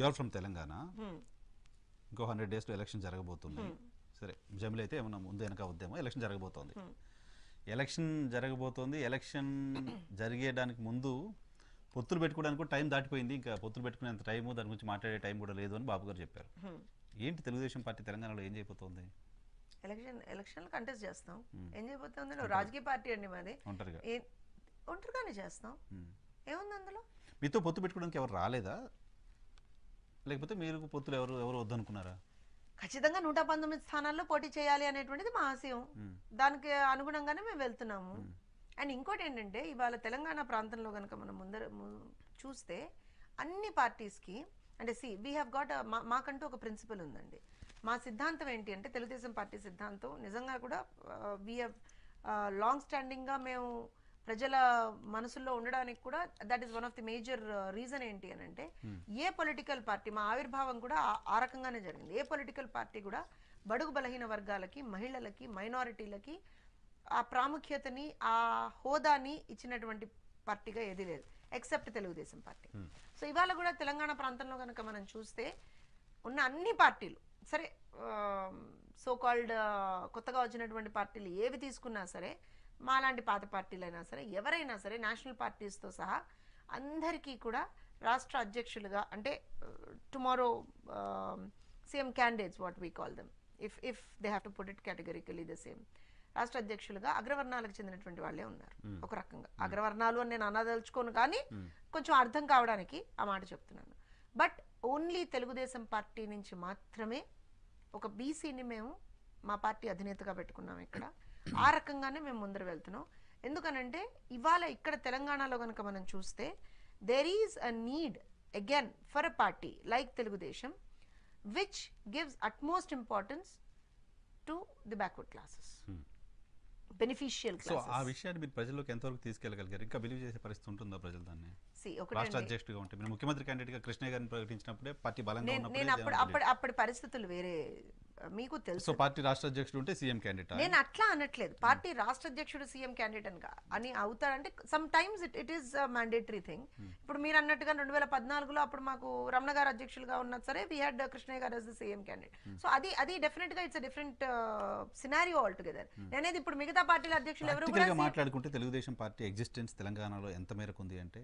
You're from Telangana. ఇంకో hundred డేస్లో election జరగబోతుంది. సరే జమిలి అయితే ఏమన్నా ముందు వెనక వద్దేమో ఎలక్షన్ జరగబోతోంది. ఎలక్షన్ జరగబోతోంది. ఎలక్షన్ జరిగేదానికి ముందు పొత్తులు పెట్టుకోవడానికి కూడా టైం దాటిపోయింది. ఇంకా పొత్తులు పెట్టుకునేంత టైము దాని గురించి మాట్లాడే టైం కూడా లేదు అని బాబు గారు చెప్పారు. హ్మ్. ఏంటి తెలుగుదేశం పార్టీ తెలంగాణలో ఏం చేయబోతోంది? ఎలక్షన్ ఎలక్షన్లు కంటెస్ట్ చేస్తాం. ఏం చేయబోతుంది? రాజకీయ పార్టీ అండి మాది. ఒంటరిగా ఒంటరిగానే చేస్తాం. ఏముంది అందులో? మీతో పొత్తు పెట్టుకోవడానికి ఎవరు రాలేదా? లేకపోతే మీరు పొత్తులు ఎవరు ఎవరు వద్దనుకున్నారా? ఖచ్చితంగా నూట పంతొమ్మిది స్థానాల్లో పోటీ చేయాలి అనేటువంటిది మా ఆశయం. దానికి అనుగుణంగానే మేము వెళ్తున్నాము. అండ్ ఇంకోటి ఏంటంటే ఇవాళ తెలంగాణ ప్రాంతంలో కనుక మనం ముందర చూస్తే అన్ని పార్టీస్కి అంటే సి వీ హ్యావ్ గాట్ మాకంటూ ఒక ప్రిన్సిపల్ ఉందండి. మా సిద్ధాంతం ఏంటి అంటే తెలుగుదేశం పార్టీ సిద్ధాంతం నిజంగా కూడా వీ హ్యావ్ లాంగ్ స్టాండింగ్గా మేము ప్రజల మనసుల్లో ఉండడానికి కూడా that is one of the major reason ఏంటి అని అంటే ఏ పొలిటికల్ పార్టీ మా ఆవిర్భావం కూడా ఆ- రకంగానే జరిగింది. ఏ పొలిటికల్ పార్టీ కూడా బడుగు బలహీన వర్గాలకి మహిళలకి మైనారిటీలకి ఆ ప్రాముఖ్యతని ఆ హోదాని ఇచ్చినటువంటి పార్టీగా ఏది లేదు ఎక్సెప్ట్ తెలుగుదేశం పార్టీ. సో ఇవాళ కూడా తెలంగాణ ప్రాంతంలో కనుక మనం చూస్తే ఉన్న అన్ని పార్టీలు సరే సో కాల్డ్ కొత్తగా వచ్చినటువంటి పార్టీలు ఏవి తీసుకున్నా సరే మాలాంటి పాత పార్టీలైనా సరే ఎవరైనా సరే నేషనల్ పార్టీస్తో సహా అందరికీ కూడా రాష్ట్ర అధ్యక్షులుగా అంటే tomorrow same candidates what we call them. If if they have to put it categorically the same. రాష్ట్ర అధ్యక్షులుగా అగ్రవర్ణాలకు చెందినటువంటి వాళ్ళే ఉన్నారు ఒక రకంగా. అగ్రవర్ణాలు అని నేను అనదలుచుకోను కానీ కొంచెం అర్థం కావడానికి ఆ మాట చెప్తున్నాను. బట్ ఓన్లీ తెలుగుదేశం పార్టీ నుంచి మాత్రమే ఒక బీసీని మేము మా పార్టీ అధినేతగా పెట్టుకున్నాం ఇక్కడ. ఆ రకంగానే మేము ముందర వెళ్తున్నాం. ఎందుకనంటే ఇవాళ ఇక్కడ తెలంగాణలో కనుక మనం చూస్తే there is a need again for a party like Telugu Desam which gives utmost importance to the backward classes beneficial so ఆ విషయాన్ని మీరు ప్రజల్లోకి ఎంతవరకు తీసుకెళ్ళగలిగారు? ఇంకా బిలీవ్ చేసే పరిస్థితి ఉంటుందా ప్రజలు దాన్ని? సి రాష్ట్ర అధ్యక్షుడిగా ఉంటే మీరు ముఖ్యమంత్రి క్యాండిడేట్గా కృష్ణ గారిని ప్రకటించినప్పుడే పార్టీ బలంగా నేను అప్పుడు అప్పటి పరిస్థితులు వేరే మీకు తెలుసు. సో పార్టీ రాష్ట్ర అధ్యక్షుడు ఉంటే సీఎం క్యాండిడేట్ నేను అట్లా అనట్లేదు. పార్టీ రాష్ట్ర అధ్యక్షుడు సీఎం క్యాండిడేట్ అని అని అవుతాడంటే sometimes it it is mandatory thing ఇప్పుడు మీరు అన్నట్టుగా రెండు వేల పద్నాలుగులో అప్పుడు మాకు రమణ గారు అధ్యక్షులుగా ఉన్నా సరే వీ హ్యాడ్ కృష్ణయ్య గారు the సీఎం క్యాండిడేట్ సో అది అది డెఫినెట్గా it's different scenario altogether నేనేది ఇప్పుడు మిగతా పార్టీల అధ్యక్షులు ఎవరు కూడా మాట్లాడుకుంటే తెలుగుదేశం పార్టీ ఎగ్జిస్టెన్స్ తెలంగాణలో ఎంత మేరకు ఉంది అంటే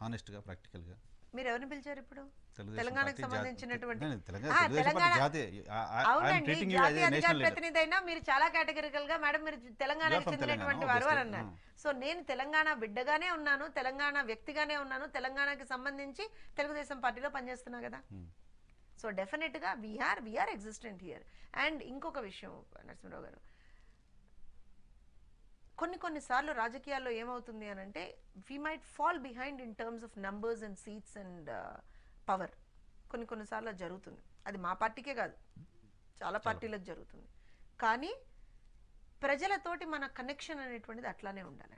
హానెస్ట్గా ప్రాక్టికల్గా. మీరు ఎవరిని పిలిచారు ఇప్పుడు? తెలంగాణకు సంబంధించినటువంటి అవునండి జాతీయ అధికార. ప్రతినిధి అయినా మీరు చాలా కేటగిరికల్గా మేడం మీరు తెలంగాణకు చెందినటువంటి వారు అని. అన్నారు. సో నేను తెలంగాణ బిడ్డగానే ఉన్నాను తెలంగాణ వ్యక్తిగానే ఉన్నాను తెలంగాణకి సంబంధించి తెలుగుదేశం పార్టీలో పనిచేస్తున్నా కదా. సో డెఫినెట్గా we are we are existent here and ఇంకొక విషయం నరసింహరావు గారు. కొన్ని కొన్ని సార్లు రాజకీయాల్లో ఏమవుతుంది అని అంటే we might fall behind in terms of numbers and seats and power కొన్ని కొన్ని సార్లు అది జరుగుతుంది. అది మా పార్టీకే కాదు. చాలా పార్టీలకు జరుగుతుంది. కానీ ప్రజలతోటి మన కనెక్షన్ అనేటువంటిది అట్లానే ఉండాలి.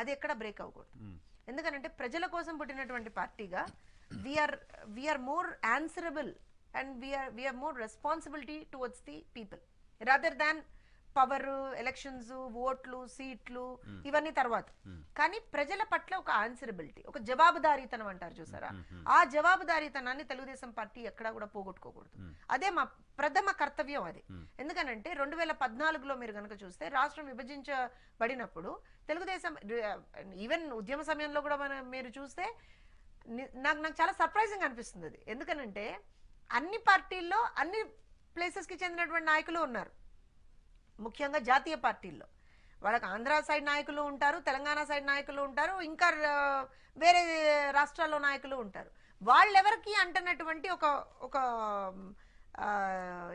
అది ఎక్కడ బ్రేక్ అవ్వకూడదు. ఎందుకనంటే ప్రజల కోసం పుట్టినటువంటి పార్టీగా we are we are more answerable and we are we are more responsibility towards the people rather than power elections ఓట్లు సీట్లు ఇవన్నీ తర్వాత. కానీ ప్రజల పట్ల ఒక ఆన్సరబిలిటీ ఒక జవాబుదారీతనం అంటారు చూసారా? ఆ జవాబుదారీతనాన్ని తెలుగుదేశం పార్టీ ఎక్కడా కూడా పోగొట్టుకోకూడదు. అదే మా ప్రథమ కర్తవ్యం అది. ఎందుకనంటే రెండు వేల పద్నాలుగులో మీరు కనుక చూస్తే రాష్ట్రం విభజించబడినప్పుడు తెలుగుదేశం ఈవెన్ ఉద్యమ సమయంలో కూడా మనం మీరు చూస్తే నాకు నాకు చాలా సర్ప్రైజింగ్ అనిపిస్తుంది అది. ఎందుకనంటే అన్ని పార్టీల్లో అన్ని ప్లేసెస్కి చెందినటువంటి నాయకులు ఉన్నారు. ముఖ్యంగా జాతీయ పార్టీల్లో. వాళ్ళకి ఆంధ్ర సైడ్ నాయకులు ఉంటారు తెలంగాణ సైడ్ నాయకులు ఉంటారు ఇంకా వేరే రాష్ట్రాల్లో నాయకులు ఉంటారు. వాళ్ళెవరికి అంటున్నటువంటి ఒక ఒక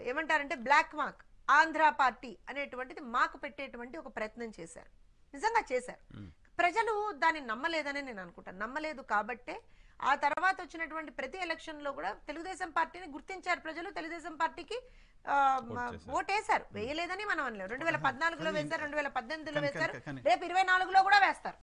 ఏమంటారంటే బ్లాక్ మార్క్ ఆంధ్ర పార్టీ అనేటువంటిది మాకు పెట్టేటువంటి ఒక ప్రయత్నం చేశారు. నిజంగా చేశారు. ప్రజలు దాన్ని నమ్మలేదని నేను అనుకుంటాను. నమ్మలేదు కాబట్టే ఆ తర్వాత వచ్చినటువంటి ప్రతి ఎలక్షన్లో కూడా తెలుగుదేశం పార్టీని గుర్తించారు ప్రజలు. తెలుగుదేశం పార్టీకి ఓటేశారు. వేయలేదని మనం అనలేము రెండు వేల పద్నాలుగులో వేశారు రెండు వేల పద్దెనిమిదిలో వేశారు. రేపు ఇరవై నాలుగులో కూడా వేస్తారు.